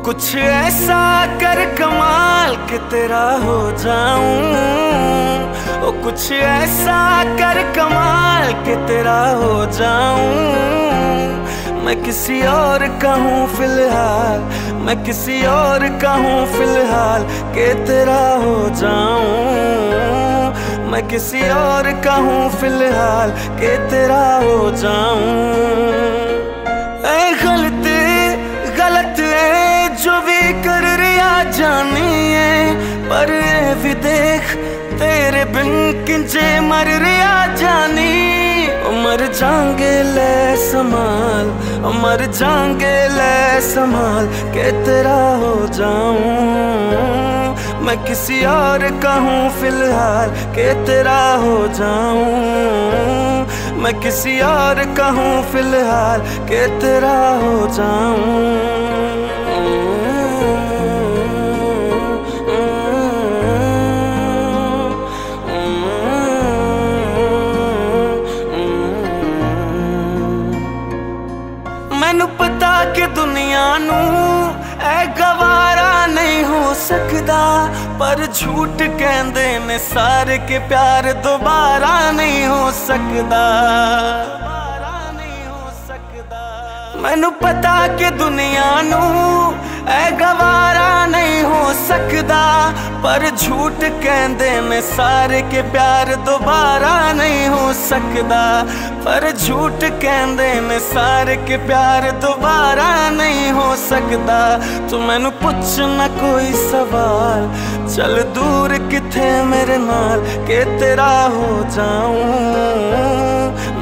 कुछ ऐसा कर कमाल के तेरा हो जाऊँ। ओ, कुछ ऐसा कर कमाल के तेरा हो जाऊँ। मैं किसी और का हूँ फ़िलहाल, मैं किसी और का हूँ फ़िलहाल के तेरा हो जाऊँ। मैं किसी और का हूँ फ़िलहाल के तेरा हो जाऊँ। जो भी कर रिया जानी है, पर भी देख, तेरे बिन किंचे मर रिया जानी। मर जाएँगे, ले संभाल। मर जाएँगे, ले संभाल। के तेरा हो जाऊँ। मैं किसी और का हूँ फ़िलहाल। के तेरा हो जाऊँ। मैं किसी और का हूँ फ़िलहाल। के तेरा हो जाऊँ। ਦੁਨੀਆ ਨੂੰ ਐ ਗਵਾਰਾ ਨਹੀਂ ਹੋ ਸਕਦਾ ਪਰ ਝੂਠ ਕਹਿੰਦੇ ਨੇ ਸਾਰੇ ਕਿ ਪਿਆਰ ਦੁਬਾਰਾ ਨਹੀਂ ਹੋ ਸਕਦਾ ਮੈਨੂੰ ਪਤਾ ਕਿ ਦੁਨੀਆ ਨੂੰ ਐ ਗਵਾਰਾ ਨਹੀਂ ਹੋ ਸਕਦਾ ਪਰ ਝੂਠ ਕਹਿੰਦੇ ਨੇ ਸਾਰੇ ਕਿ ਪਿਆਰ ਦੁਬਾਰਾ ਨਹੀਂ ਹੋ ਸਕਦਾ ਪਰ ਝੂਠ ਕਹਿੰਦੇ ਨੇ ਸਾਰੇ ਕਿ ਪਿਆਰ ਦੁਬਾਰਾ ਨਹੀਂ ਹੋ सकता ਤੂੰ ਮੈਨੂੰ ਪੁੱਛ ना कोई सवाल चल दूर किथे मेरे नाल के तेरा हो जाऊँ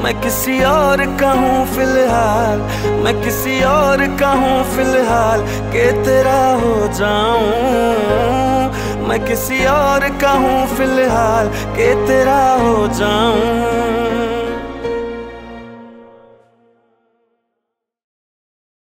मैं किसी और का हूँ फ़िलहाल मैं किसी और का हूँ फ़िलहाल के तेरा हो जाऊँ मैं किसी और का हूँ फ़िलहाल के तेरा हो जाऊँ